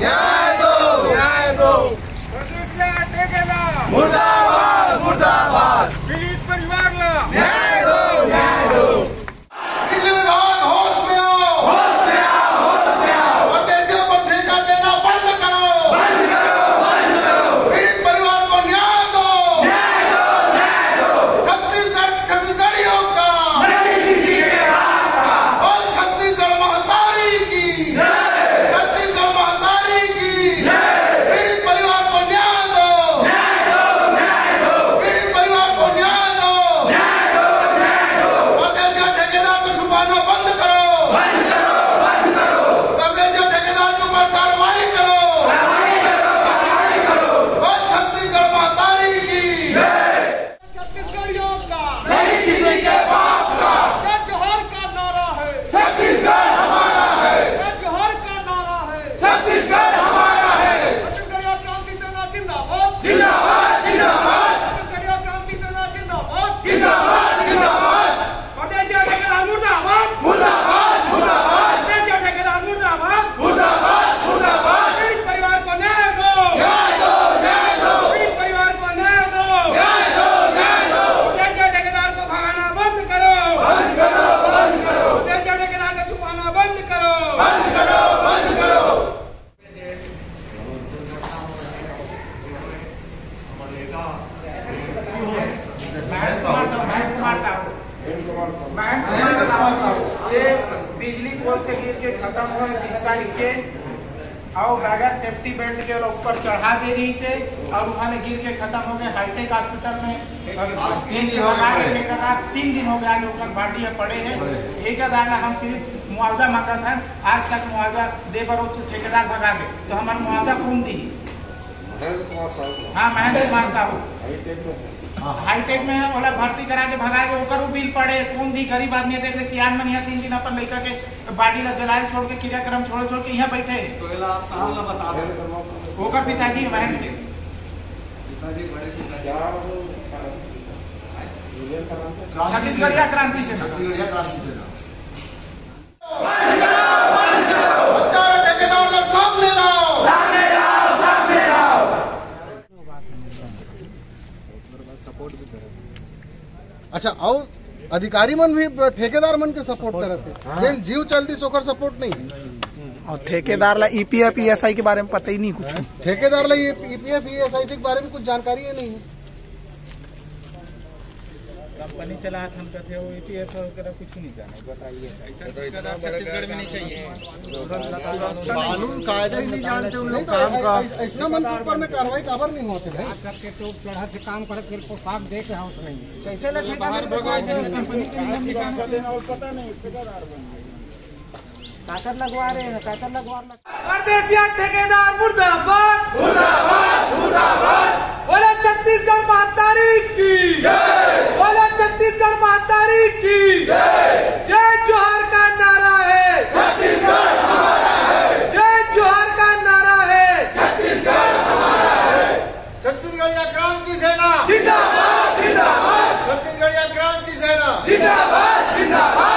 Yeah. ये बिजली पोल से गिर के खत्म हुए बीस तारीख के और बगैर सेफ्टी बेल्ट के ऊपर चढ़ा दे रही से और वहाँ गिर के खत्म हो गए हाईटेक हॉस्पिटल में। तीन दिन हो गए तीन दिन हो गया लोग भाटिया पड़े हैं। ठेकेदार ने हम सिर्फ़ मुआवजा मांगा था आज तक मुआवजा दे बरो तो ठेकेदार भगा गए तो हमारा मुआवजा खून दी हाँ। महेंद्र कुमार साहू हाईटेक में ओला भर्ती करा के भगा के ओकर बिल पड़े कौन दी गरीब आदमी देख ले सियान में यहाँ तीन दिन अपन लड़का के बाड़ी ला जलाल छोड़ के क्रियाक्रम छोड़ छोड़ के यहाँ बैठे तो साहब ला बता दे। ओकर पिताजी महेंद्र के। छत्तीसगढ़िया क्रांति से छत्तीसगढ़िया क्रांति सेना अच्छा और अधिकारी मन भी ठेकेदार मन के सपोर्ट करत है। जेन जीव चलती सोकर सपोर्ट नहीं। है और ठेकेदार ला ईपीएफ ईएसआई के बारे में पता ही नहीं कुछ। ठेकेदार ला ईपीएफ ईएसआई के बारे में कुछ जानकारी ही नहीं है। कंपनी चला हम कहते हो ईपीएफ वगैरह कुछ नहीं जाने बताइए। छत्तीसगढ़ में नहीं चाहिए। कानून कायदा ही नहीं जानते उन लोग। काम का। ऐसा मन ऊपर में कार्रवाई काबर नहीं होते भाई। करके तो चढ़ा से काम करे फिर पोशाक दे के हाउस नहीं कैसे ला ठेकेदार कंपनी के काम काकर लगवा रहे हैं काकर लगवा रहे हैं। परदेशिया ठेकेदार मुर्दाबाद। मुर्दाबाद मुर्दाबाद। छत्तीसगढ़ क्रांति सेना। जिंदाबाद जिंदाबाद। छत्तीसगढ़ क्रांति सेना। जिंदाबाद जिंदाबाद।